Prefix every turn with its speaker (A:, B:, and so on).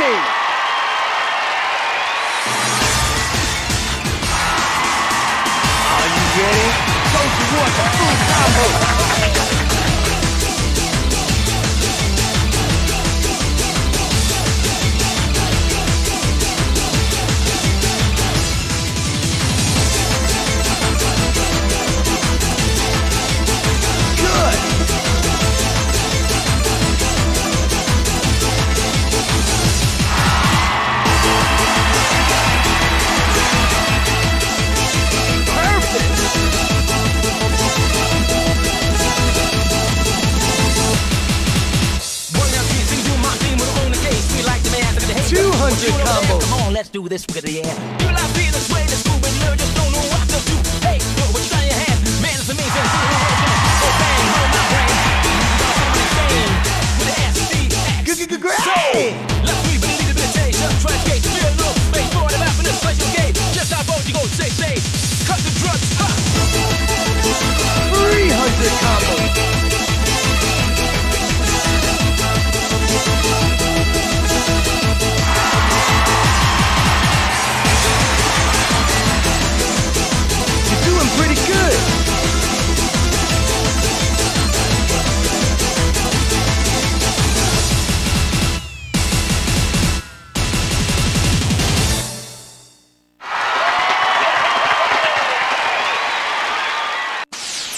A: Don't you Go to work, combo. hundred combo.
B: Come on, let's do this with the air. I this way, this moving, just don't know what to do. Hey, yo,